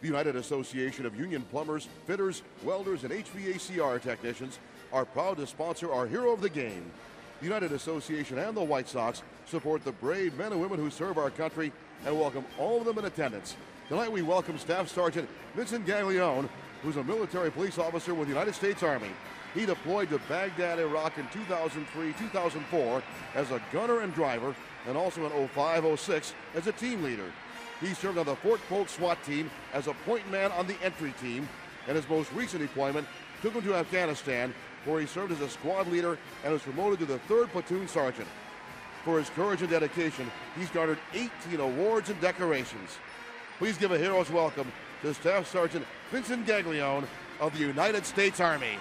The United Association of Union Plumbers, Fitters, Welders, and HVACR Technicians are proud to sponsor our hero of the game. The United Association and the White Sox support the brave men and women who serve our country and welcome all of them in attendance. Tonight we welcome Staff Sergeant Vincent Gaglione, who's a military police officer with the United States Army. He deployed to Baghdad, Iraq in 2003 2004 as a gunner and driver, and also in 05 06 as a team leader. He served on the Fort Polk SWAT team as a point man on the entry team, and his most recent deployment took him to Afghanistan, where he served as a squad leader and was promoted to the 3rd Platoon Sergeant. For his courage and dedication, he's garnered 18 awards and decorations. Please give a hero's welcome to Staff Sergeant Vincent Gaglione of the United States Army.